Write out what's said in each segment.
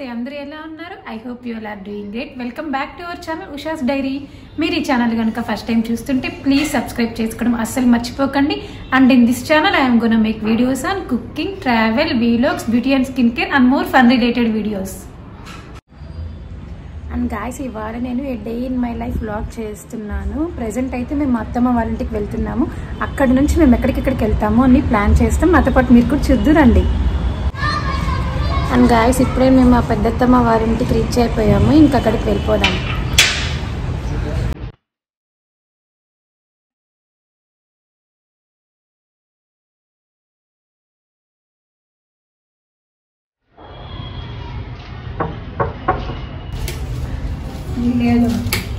నమస్తే అందరూ ఎలా ఉన్నారు? I hope you are doing great welcome back to our channel Usha's diary మీరు ఈ ఛానల్ కనుక ఫస్ట్ టైం చూస్తుంటే ప్లీజ్ సబ్స్క్రైబ్ చేసుకోవడం అస్సలు మర్చిపోకండి. And in this channel I'm gonna make videos on cooking travel vlogs beauty and skin care and more fun related videos and guys ఇవాళ నేను a day in my life vlog చేస్తున్నాను. Present అయితే మేము అత్తమ్మ వాళ్ళ ఇంటికి వెళ్తున్నాము. అక్కడి నుంచి మేము ఎక్కడికెక్కడికి వెళ్తాము అని ప్లాన్ చేస్తాం. మాతో పాటు మీరు కూడా చూద్దురండి. అండ్ గాయస్ ఇప్పుడే మేము మా పెద్దత్తమ్మ వారింటికి రీచ్ అయిపోయాము. ఇంకా అక్కడికి వెళ్ళిపోదాం.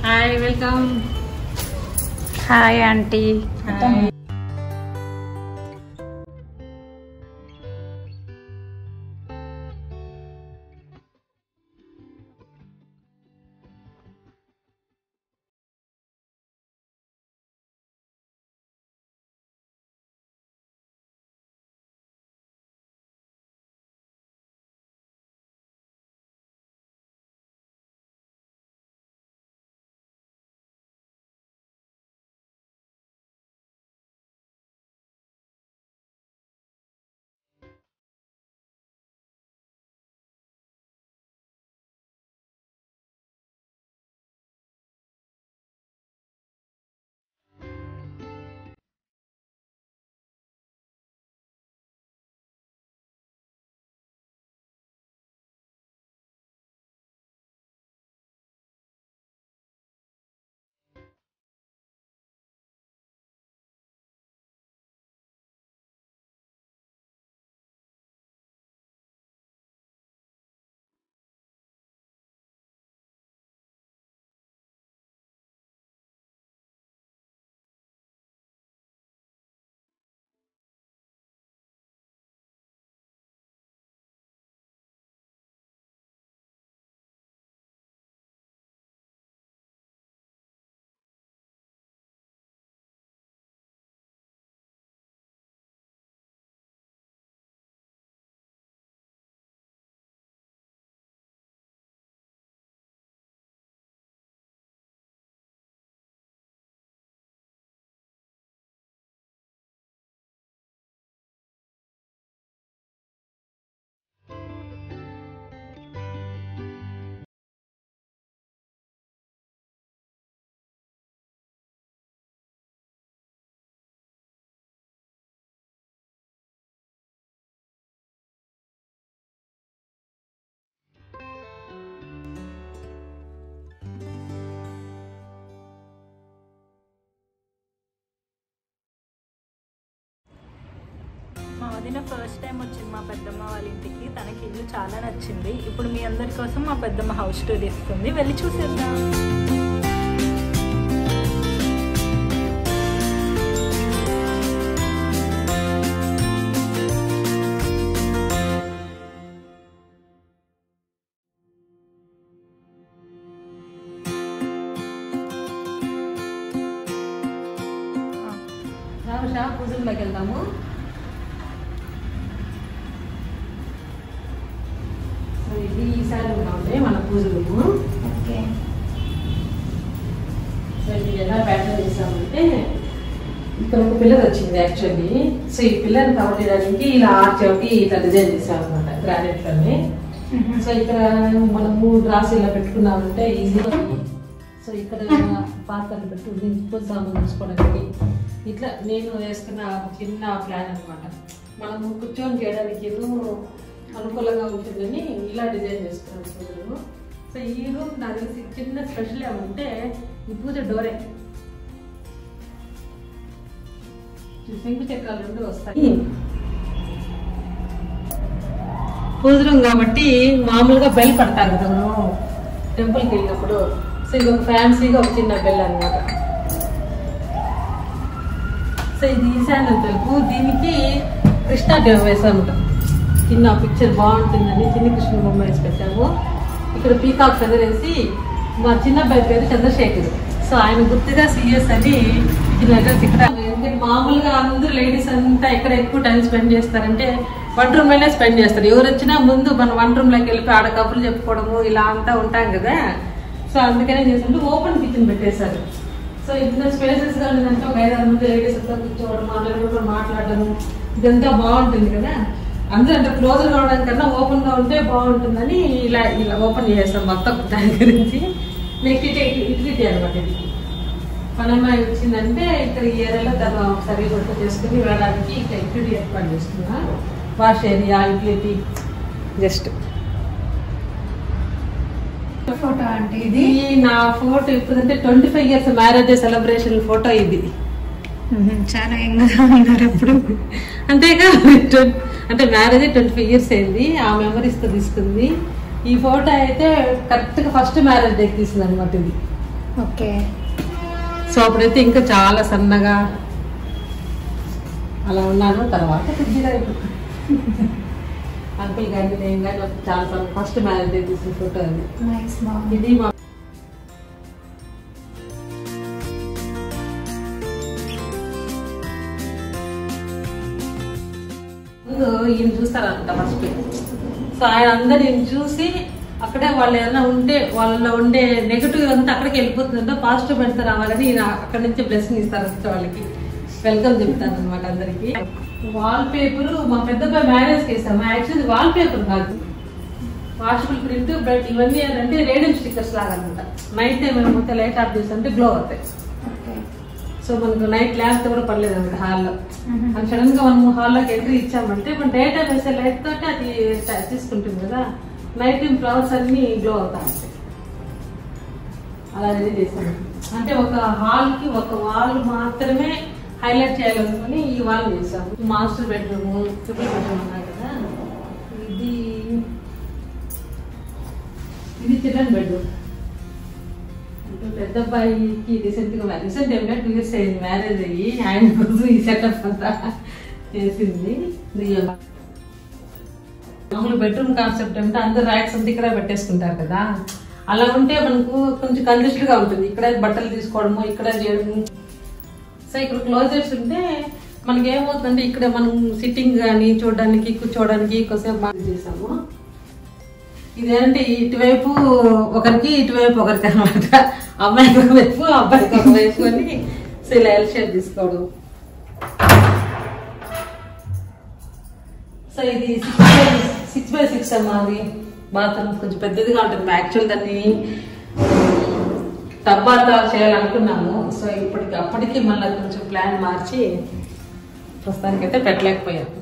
Hi welcome hi aunty first time వచ్చింది మా పెద్దమ్మ వాళ్ళ ఇంటికి. తనకి ఇల్లు చాలా నచ్చింది. ఇప్పుడు మీ అందరి కోసం మా పెద్దమ్మ హౌస్ టూర్ ఇస్తుంది వెళ్ళి చూసేద్దాం. రామషా పూజల్లోకి వెళ్దాము. పిల్లర్ వచ్చింది యాక్చువల్లీ సో ఈ పిల్లర్ కవర్ చేయడానికి ఇలా ఆర్చ్ ఒకటి ఇట్లా డిజైన్ చేసాం అనమాట గ్రానైట్లోనే సో ఇక్కడ మనము డ్రాస్ ఇలా పెట్టుకున్నామంటే ఈజీగా. సో ఇక్కడ పాత్రలు పెట్టి పూజ సామాన్ చూసుకోవడానికి ఇట్లా నేను వేసుకున్న చిన్న ప్లాన్ అన్నమాట. మనము కూర్చొని చేయడానికి ఏదో అనుకూలంగా ఉంటుందని ఇలా డిజైన్ చేసుకున్నాను సో ఈ రూమ్ నాకు చిన్న స్పెషల్ ఏమంటే ఈ పూజ డోరే. శంకు చక్రాలు రెండు వస్తాయి. పూజ కాబట్టి మామూలుగా బెల్ పడతారు కదా మనం. టెంపుల్కి వెళ్ళినప్పుడు. సో ఇది ఒక ఫ్యాన్సీగా ఒక చిన్న బెల్ అన్నమాట. సో ఇది ఈశాన్యం తెలుపు దీనికి కృష్ణాదేవి వేసాము చిన్న పిక్చర్ బాగుంటుందని చిన్న కృష్ణ బొమ్మ వేసి పెట్టాము. ఇక్కడ పీకాక్ ఫెదర్ వేసి మా చిన్న అబ్బాయి పేరు చంద్రశేఖర్. సో ఆయన గుర్తుగా సీఎస్ అని ఇచ్చిన అడ్రస్ ఇక్కడ ఎందుకంటే మామూలుగా అందరూ లేడీస్ అంతా ఎక్కడ ఎక్కువ టైం స్పెండ్ చేస్తారంటే వన్ రూమ్లోనే స్పెండ్ చేస్తారు. ఎవరు వచ్చినా ముందు మన వన్ రూమ్లోకి వెళ్ళి ఆడ కబుర్లు చెప్పుకోవడము ఇలా అంతా ఉంటాం కదా. సో అందుకనే చేస్తుంటే ఓపెన్ కిచెన్ పెట్టేశారు. సో ఇంత స్పేసెస్గా ఉందంటే ఒక ఐదారు మంది లేడీస్ అంతా కూర్చోవడం మాట్లాడుకోవడం మాట్లాడడం ఇదంతా బాగుంటుంది కదా. అందరూ అంటే క్లోజ్ కావడం కన్నా ఓపెన్గా ఉంటే బాగుంటుందని ఇలా ఇలా ఓపెన్ చేస్తాం మొత్తం దాని గురించి. నెక్స్ట్ యూటిలిటీ అనమాట ఇది పనమ్మాయి వచ్చిందంటే ఇక్కడ ఈ ఏరియాలో తను ఒకసారి వంట చేసుకుని వెళ్ళడానికి ఇక్కడ యూటిలిటీ ఏర్పాటు చేస్తున్నా. Wash area utility just. Photo అంటే ఇది? నా ఫోటో ఇప్పుడంటే twenty five years marriage celebration photo ఇది. చాలా యంగ్గా ఉన్నారు అప్పుడు అంతేగా అంటే మ్యారేజ్ ట్వంటీ ఫైవ్ ఇయర్స్ అయింది. ఆ మెమరీస్తో తీసుకుంది. ఈ ఫోటో అయితే కరెక్ట్గా ఫస్ట్ మ్యారేజ్ డే తీసింది అనమాట ఇది. ఓకే. సో అప్పుడైతే ఇంకా చాలా సన్నగా అలా ఉన్నాను. తర్వాత కొద్దిగా అంకుల్ కానీ నేను కానీ చాలా ఫస్ట్ మ్యారేజ్ డే తీసిన ఫోటో అది. ఇది మా ఈయన చూస్తారంట ఫస్ట్ సో ఆయన అందరు ఈయన చూసి అక్కడే వాళ్ళు ఏదైనా ఉంటే వాళ్ళలో ఉండే నెగిటివ్ అంతా అక్కడికి వెళ్ళిపోతుందంటే. పాజిటివ్ పెడతారు రావాలని ఈయన అక్కడి నుంచి బ్లెస్సింగ్ ఇస్తారంట వాళ్ళకి. వెల్కమ్ చెప్తాను అనమాట అందరికి. వాల్ పేపర్ మా పెద్దబ్బాయి మ్యారేజ్ చేసాము యాక్చువల్లీ వాల్ పేపర్ కాదు. వాషబుల్ ప్రింట్ బట్ ఇవన్నీ ఏంటంటే రేడియం స్టిక్కర్స్ లాగా అనమాట నైట్ టైం మొత్తం లైట్ ఆఫ్ చేస్తుంటే గ్లో అవుతాయి. సో మనకు నైట్ ల్యాంప్ కూడా పడలేదు అనమాట హాల్లో. అది సడన్గా మనం హాల్లోకి ఎంట్రీ ఇచ్చామంటే మన డే టైం వేసే లైట్ తోటి అది తీసుకుంటుంది కదా. నైట్ ఫ్లవర్స్ అన్ని గ్లో అవుతా ఉంటాయి అలా రెడీ చేశాను అంటే ఒక హాల్కి ఒక వాల్ మాత్రమే హైలైట్ చేయాలనుకుని ఈ వాల్ చేసాము మాస్టర్ బెడ్రూమ్ ట్రిపుల్ బెడ్రూమ్ ఉన్నాయి కదా. ఇది ఇది చిల్డ్రన్ బెడ్రూమ్ పెద్ద అబ్బాయికి రీసెంట్గా రీసెంట్ ఏమిటో టూ ఇయర్స్ అయింది మ్యారేజ్ అయ్యి ఆయన కోసం ఈ సెటప్ అంతా చేసింది. మామూలు బెడ్రూమ్ కాన్సెప్ట్ అంటే అందరు ర్యాక్స్ అంతా ఇక్కడ పెట్టేసుకుంటారు కదా. అలా ఉంటే మనకు కొంచెం కంజెస్టెడ్గా ఉంటుంది. ఇక్కడ బట్టలు తీసుకోవడము ఇక్కడ చేయడము సో ఇక్కడ క్లోజర్స్ ఉంటే మనకి ఏమవుతుందంటే ఇక్కడ మనం సిట్టింగ్ కానీ చూడడానికి కూర్చోవడానికి కొంచెం బాగా చేసాము. ఇదేంటి ఇటువైపు ఒకరికి ఇటువైపు ఒకరికి అనమాట అమ్మాయికి ఒక వైపు అబ్బాయికి ఒక వైపు అని సో ఇలా ఎల్ షేప్ తీసుకోవడం. సో ఇది సిక్స్ బై సిక్స్ అమ్మా అది. బాత్రూమ్ కొంచెం పెద్దదిగా ఉంటుంది. యాక్చువల్ దాన్ని టబ్బాతా చేయాలనుకున్నాము. సో ఇప్పటికి అప్పటికి మళ్ళీ కొంచెం ప్లాన్ మార్చి ప్రస్తుతానికైతే పెట్టలేకపోయాము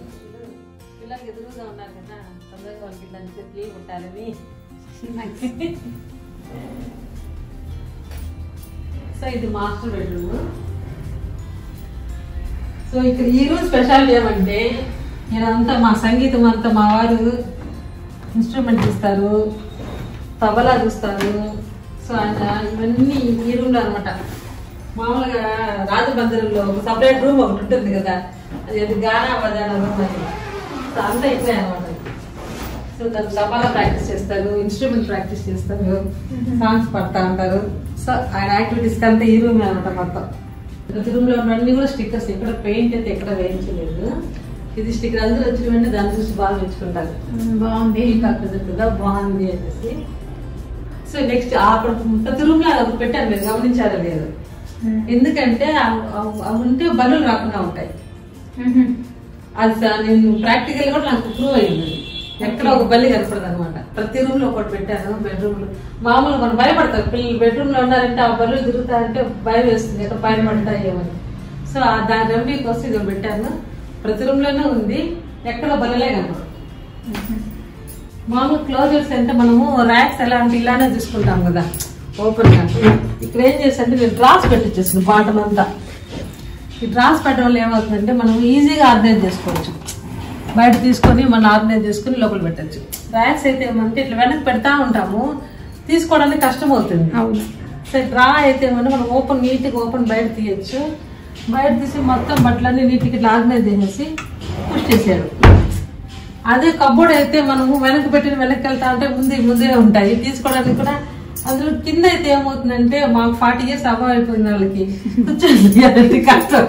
దానికి ఉంటారని సో ఇది మాస్టర్ బెడ్రూమ్. సో ఇక్కడ ఈ రోజు స్పెషాలిటీ ఏమంటే ఇదంతా మా సంగీతం అంతా మా వారు ఇన్స్ట్రుమెంట్ ఇస్తారు తబలా చూస్తారు. సో ఆయన ఇవన్నీ ఈ రూమ్ అనమాట మామూలుగా రాజమందిరంలో ఒక సపరేట్ రూమ్ ఒకటి ఉంటుంది కదా అది అది గానా బజానా రూమ్ అది. సో అంతా ఇక్కడే అనమాట సో దాని తబలా ప్రాక్టీస్ చేస్తారు. ఇన్స్ట్రుమెంట్ ప్రాక్టీస్ చేస్తారు. సాంగ్స్ పడతా ఉంటారు. సో ఆయన యాక్టివిటీస్ అంతా ఈ రూమ్ అనమాట మొత్తం. ప్రతి రూమ్లో ఉన్నవన్నీ కూడా స్టిక్కర్స్ ఎక్కడ పెయింట్ అయితే ఎక్కడ వేయించలేదు. ఇది స్టిక్కర్ అందరూ వచ్చిన వెంటనే దాన్ని చూసి బాగా మెచ్చుకుంటారు బాగుంది. ఈ కాకుండా కదా బాగుంది అనేసి. సో నెక్స్ట్ అక్కడ ప్రతి రూమ్లో అది పెట్టారు. మీరు గమనించారా లేదు. ఎందుకంటే ఆ- అవి ఉంటే బల్లులు రాకుండా ఉంటాయి. అది స- నేను ప్రాక్టికల్ కూడా నాకు ప్రూవ్ అయింది ఎక్కడ ఒక బల్లి కనపడదు అనమాట ప్రతి రూమ్లో ఒకటి పెట్టాను బెడ్రూమ్లో మామూలుగా మనం భయపడతారు పిల్లలు బెడ్రూమ్లో ఉన్నారంటే ఆ బల్లులు తిరుగుతారంటే భయం వేస్తుంది. ఎక్కడ పైన పడతాయేమని సో ఆ దాని రెమెడీ కోసం ఇది పెట్టాను. ప్రతి రూమ్లోనే ఉంది. ఎక్కడ బల్లలే కనపడదు మామూలు క్లోజర్స్ అంటే మనము ర్యాక్స్ ఎలాంటి ఇలానే తీసుకుంటాం కదా. ఓపెన్గా. ఇక్కడ ఏం చేస్తే నేను డ్రాస్ పెట్టించేస్తుంది బాటమ్ అంతా ఈ డ్రాస్ పెట్టడం వల్ల ఏమవుతుందంటే మనం ఈజీగా అర్థం చేసుకోవచ్చు. బయట తీసుకొని మనం ఆర్గనైజ్ చేసుకుని లోపల పెట్టచ్చు. ర్యాక్స్ అయితే ఏమంటే ఇట్లా వెనక్కి పెడతా ఉంటాము. తీసుకోవడానికి కష్టం అవుతుంది. అవును. సో డ్రా అయితే ఏమంటే మనం ఓపెన్ నీట్గా ఓపెన్ బయట తీయచ్చు. బయట తీసి మొత్తం బట్టలన్నీ నీట్గా ఇట్లా ఆర్గనైజ్ చేసేసి పుష్ చేసాడు అదే కబోర్డ్ అయితే మనము వెనక్కి పెట్టిన వెనక్కి వెళ్తా అంటే ముందు ముందే ఉంటాయి. తీసుకోవడానికి కూడా అందులో కింద అయితే ఏమవుతుందంటే మాకు ఫార్టీ ఇయర్స్ అబవ్ అయిపోయింది వాళ్ళకి కూర్చొని కష్టం.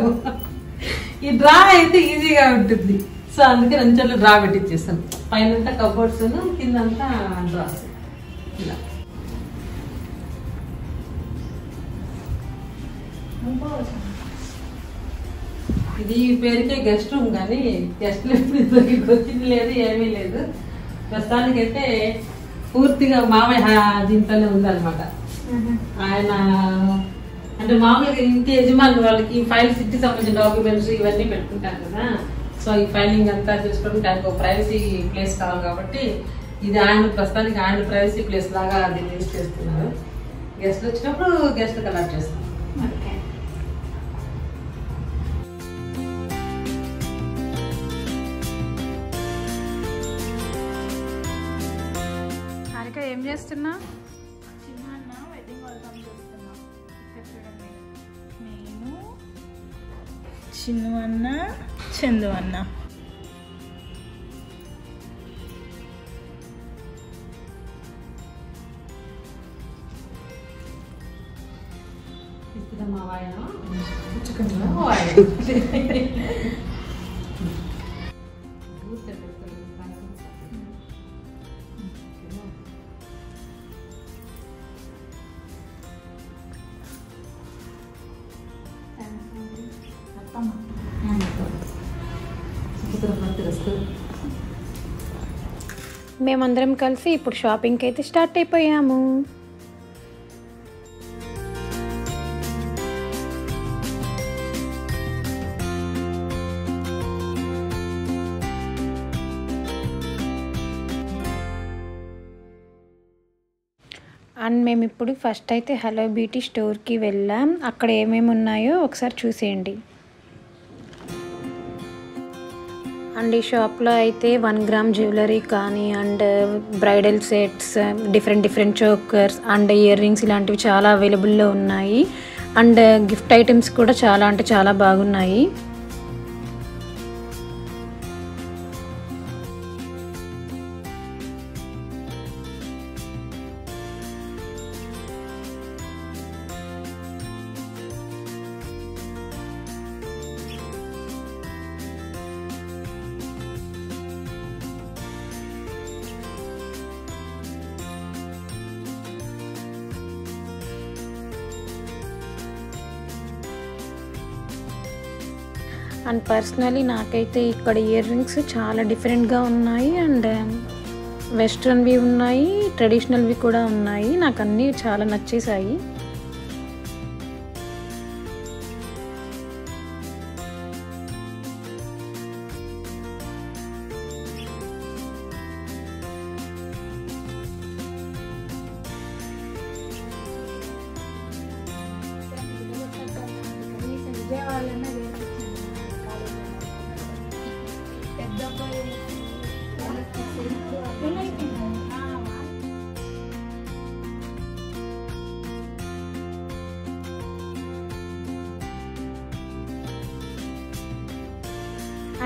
ఈ డ్రా అయితే ఈజీగా ఉంటుంది. సో అందుకే రెండు చోట్ల డ్రా పెట్టించేస్తాను పైన కబోర్డ్స్ కింద అంతా డ్రాస్ ఇలా. ఇది పేరుకే గెస్ట్ రూమ్ కానీ గెస్ట్లు ఎప్పుడు వచ్చింది లేదు ఏమీ లేదు. ప్రస్తుతానికైతే పూర్తిగా మామయ్య దీంట్లోనే ఉందన్నమాట. ఆయన అంటే మామూలుగా ఇంటి యజమాని వాళ్ళకి ఫైల్స్ ఇంటికి సంబంధించిన డాక్యుమెంట్స్ ఇవన్నీ పెట్టుకుంటారు కదా. సో ఈ ఫైలింగ్ అంతా చేసుకోవడానికి ఆయనకు ఒక ప్రైవసీ ప్లేస్ కావాలి కాబట్టి ఇది ఆయన ప్రస్తుతానికి ఆయన ప్రైవసీ ప్లేస్ లాగా దీన్ని యూజ్ చేస్తున్నారు. గెస్ట్లు వచ్చినప్పుడు గెస్ట్ కలెక్ట్ చేస్తాం. ఏం చేస్తున్నా? చిన్న అన్న వెడ్డింగ్ వెల్కమ్ చేస్తున్నా. ఇక్కడ చూడండి. నేను చిన్ను అన్న చందు అన్న ఇక్కడ మా వాయన పుచ్చుకుందా వాయన మేమందరం కలిసి ఇప్పుడు షాపింగ్కి అయితే స్టార్ట్ అయిపోయాము. అండ్ మేము ఇప్పుడు ఫస్ట్ అయితే హలో బ్యూటీ స్టోర్కి వెళ్ళాం. అక్కడ ఏమేమి ఉన్నాయో ఒకసారి చూసేయండి. అండ్ ఈ షాప్లో అయితే వన్ గ్రామ్ జ్యువెలరీ కానీ and bridal sets different different chokers and ear rings ఇలాంటివి చాలా అవైలబుల్లో ఉన్నాయి. అండ్ గిఫ్ట్ ఐటమ్స్ కూడా చాలా అంటే చాలా బాగున్నాయి. అండ్ పర్సనలీ నాకైతే ఇక్కడ ఇయర్ రింగ్స్ చాలా డిఫరెంట్గా ఉన్నాయి అండ్ um, వెస్ట్రన్వి ఉన్నాయి ట్రెడిషనల్వి కూడా ఉన్నాయి. నాకు అన్నీ చాలా నచ్చేసాయి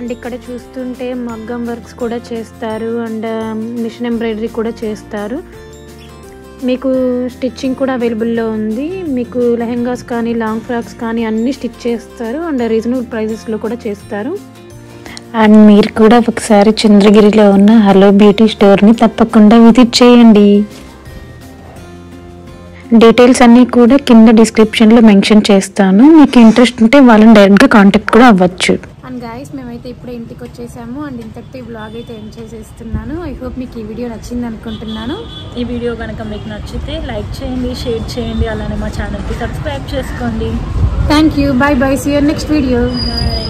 అండ్ ఇక్కడ చూస్తుంటే మగ్గం వర్క్స్ కూడా చేస్తారు అండ్ um, మిషన్ ఎంబ్రాయిడరీ కూడా చేస్తారు. మీకు స్టిచ్చింగ్ కూడా అవైలబుల్లో ఉంది. మీకు లెహెంగాస్ కానీ లాంగ్ ఫ్రాక్స్ కానీ అన్నీ స్టిచ్ చేస్తారు అండ్ రీజనబుల్ ప్రైజెస్లో కూడా చేస్తారు. అండ్ మీరు కూడా ఒకసారి చంద్రగిరిలో ఉన్న హలో బ్యూటీ స్టోర్ని తప్పకుండా విజిట్ చేయండి. డీటెయిల్స్ అన్నీ కూడా కింద డిస్క్రిప్షన్లో మెన్షన్ చేస్తాను. మీకు ఇంట్రెస్ట్ ఉంటే వాళ్ళని డైరెక్ట్గా కాంటాక్ట్ కూడా అవ్వచ్చు. అండ్ గాయస్ మేమైతే ఇప్పుడే ఇంటికి వచ్చేసాము. అండ్ ఇంతటితో ఈ బ్లాగ్ అయితే ఎంజాయ్ చేస్తున్నాను ఐ హోప్ మీకు ఈ వీడియో నచ్చింది అనుకుంటున్నాను. ఈ వీడియో కనుక మీకు నచ్చితే లైక్ చేయండి షేర్ చేయండి. అలానే మా ఛానల్కి సబ్స్క్రైబ్ చేసుకోండి. Thank you bye bye see next video bye